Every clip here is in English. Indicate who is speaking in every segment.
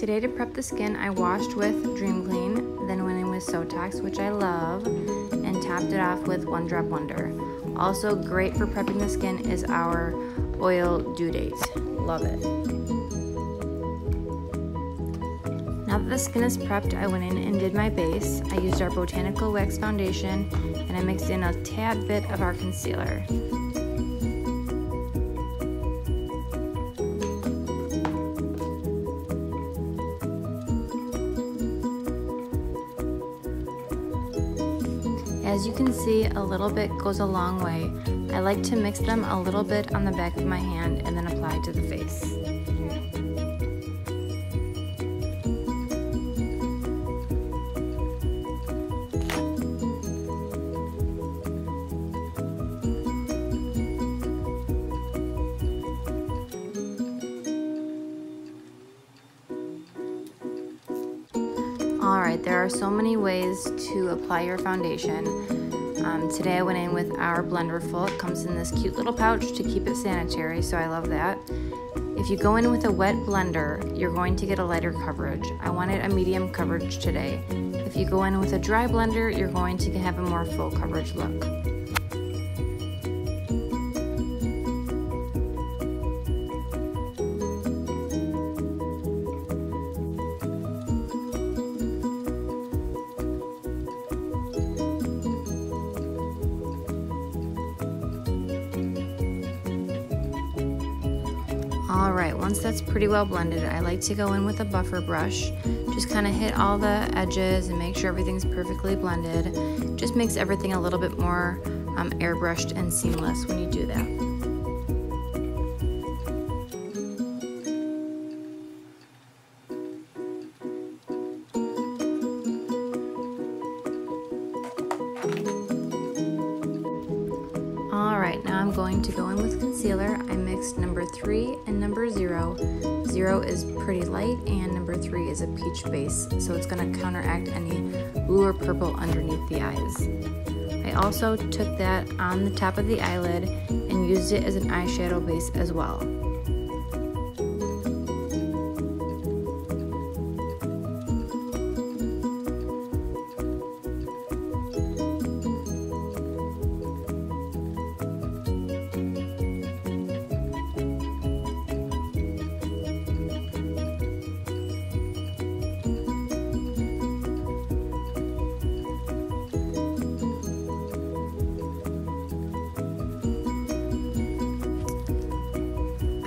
Speaker 1: Today to prep the skin, I washed with Dream Clean, then went in with Sotox, which I love, and topped it off with One Drop Wonder. Also great for prepping the skin is our oil due date. Love it. Now that the skin is prepped, I went in and did my base. I used our Botanical Wax Foundation and I mixed in a tad bit of our concealer. As you can see, a little bit goes a long way. I like to mix them a little bit on the back of my hand and then apply to the face. Alright, there are so many ways to apply your foundation. Um, today I went in with our Blenderful. It comes in this cute little pouch to keep it sanitary, so I love that. If you go in with a wet blender, you're going to get a lighter coverage. I wanted a medium coverage today. If you go in with a dry blender, you're going to have a more full coverage look. All right, once that's pretty well blended, I like to go in with a buffer brush. Just kind of hit all the edges and make sure everything's perfectly blended. Just makes everything a little bit more um, airbrushed and seamless when you do that. Alright, now I'm going to go in with concealer. I mixed number 3 and number 0. 0 is pretty light and number 3 is a peach base, so it's going to counteract any blue or purple underneath the eyes. I also took that on the top of the eyelid and used it as an eyeshadow base as well.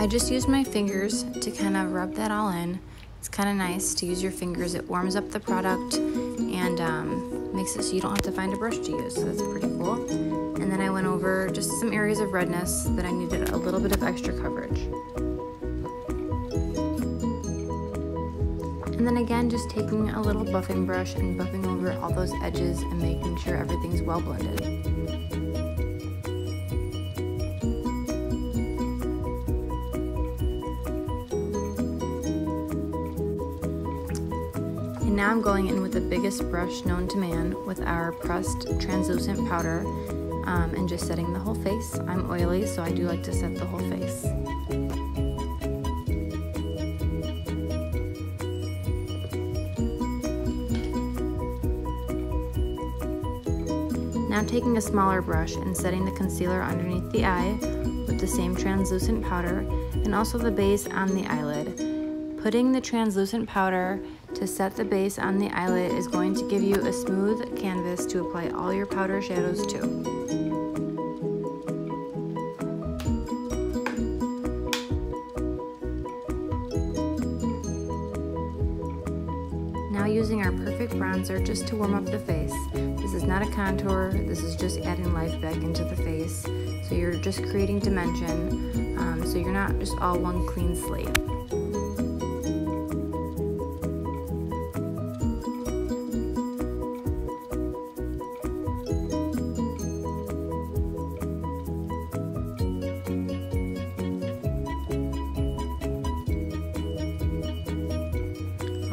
Speaker 1: I just use my fingers to kind of rub that all in. It's kind of nice to use your fingers. It warms up the product and um, makes it so you don't have to find a brush to use. So that's pretty cool. And then I went over just some areas of redness that I needed a little bit of extra coverage. And then again, just taking a little buffing brush and buffing over all those edges and making sure everything's well blended. Now I'm going in with the biggest brush known to man with our pressed translucent powder um, and just setting the whole face. I'm oily, so I do like to set the whole face. Now taking a smaller brush and setting the concealer underneath the eye with the same translucent powder and also the base on the eyelid. Putting the translucent powder to set the base on the eyelid is going to give you a smooth canvas to apply all your powder shadows to. Now using our perfect bronzer just to warm up the face. This is not a contour, this is just adding life back into the face. So you're just creating dimension, um, so you're not just all one clean slate.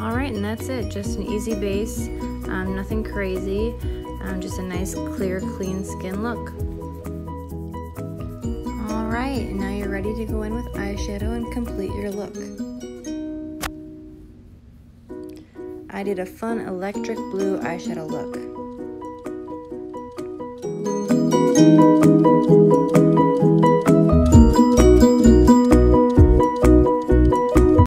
Speaker 1: All right, and that's it. Just an easy base, um, nothing crazy, um, just a nice, clear, clean skin look. All right, now you're ready to go in with eyeshadow and complete your look. I did a fun electric blue eyeshadow look.